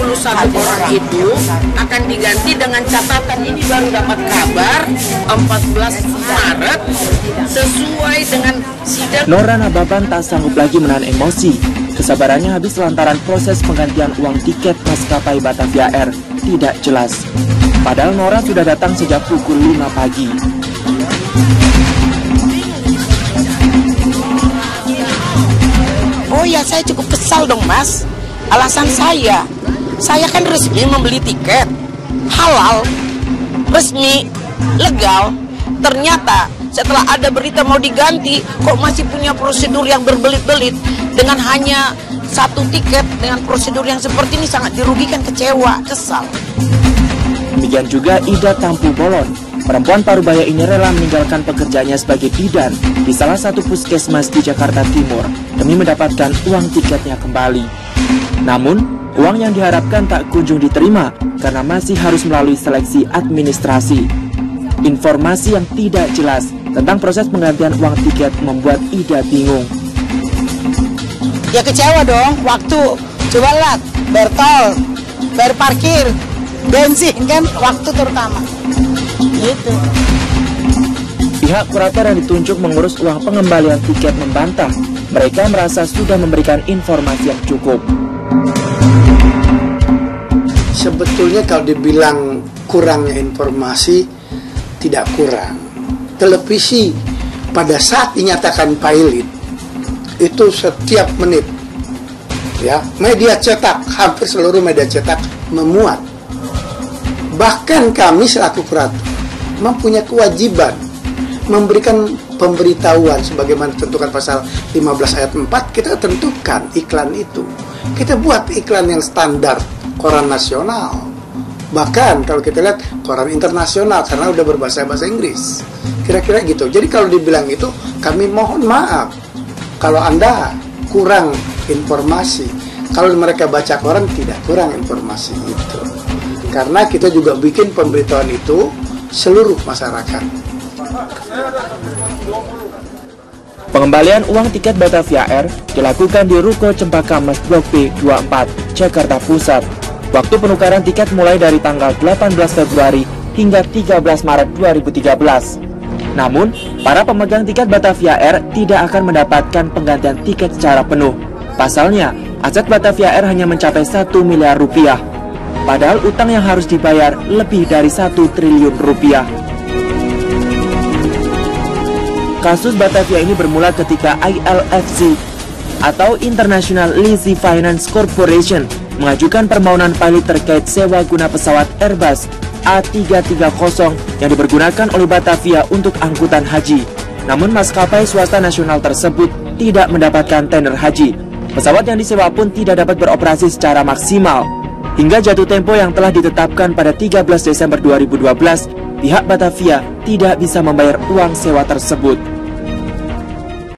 orang itu akan diganti dengan catatan ini baru dapat kabar 14 Maret sesuai dengan sidang Nora Nababan tak sanggup lagi menahan emosi. Kesabarannya habis lantaran proses penggantian uang tiket maskapai Batavia Air tidak jelas. Padahal Nora sudah datang sejak pukul 5 pagi. Oh ya saya cukup kesal dong mas Alasan saya Saya kan resmi membeli tiket. Halal Resmi Legal. Ternyata setelah ada berita mau diganti Kok masih punya prosedur yang berbelit-belit Dengan hanya satu tiket Dengan prosedur yang seperti ini sangat dirugikan Kecewa, kesal. Demikian juga Ida Tampu Bolon. Perempuan parubaya ini rela meninggalkan pekerjaannya sebagai bidan di salah satu puskesmas di Jakarta Timur demi mendapatkan uang tiketnya kembali. Namun, uang yang diharapkan tak kunjung diterima karena masih harus melalui seleksi administrasi. Informasi yang tidak jelas tentang proses penggantian uang tiket membuat Ida bingung. Ya kecewa dong, waktu coba lihat, bertol, bayar parkir, bensin kan, waktu terutama. Gitu. Pihak kurator yang ditunjuk mengurus uang pengembalian tiket membantah. Mereka merasa sudah memberikan informasi yang cukup. Sebetulnya kalau dibilang kurangnya informasi, tidak kurang. Televisi pada saat dinyatakan pilot, itu setiap menit. Ya, media cetak, hampir seluruh media cetak memuat. Bahkan kami selaku kurator mempunyai kewajiban memberikan pemberitahuan sebagaimana ditentukan pasal 15 ayat 4 kita tentukan iklan itu kita buat iklan yang standar koran nasional. Bahkan kalau kita lihat koran internasional karena udah berbahasa bahasa Inggris. Kira-kira gitu. Jadi kalau dibilang itu kami mohon maaf. Kalau anda kurang informasi. Kalau mereka baca koran tidak kurang informasi itu. Karena kita juga bikin pemberitahuan itu seluruh masyarakat. Pengembalian uang tiket Batavia Air dilakukan di Ruko Cempaka Mas Blok B 24, Jakarta Pusat. Waktu penukaran tiket mulai dari tanggal 18 Februari hingga 13 Maret 2013. Namun, para pemegang tiket Batavia Air tidak akan mendapatkan penggantian tiket secara penuh. Pasalnya, aset Batavia Air hanya mencapai 1 miliar rupiah Padahal utang yang harus dibayar lebih dari satu triliun rupiah. Kasus Batavia ini bermula ketika ILFC atau International Leasing Finance Corporation mengajukan permohonan pilot terkait sewa guna pesawat Airbus A330 yang dipergunakan oleh Batavia untuk angkutan haji. Namun maskapai swasta nasional tersebut tidak mendapatkan tender haji. Pesawat yang disewa pun tidak dapat beroperasi secara maksimal Hingga jatuh tempo yang telah ditetapkan pada 13 Desember 2012, pihak Batavia tidak bisa membayar uang sewa tersebut.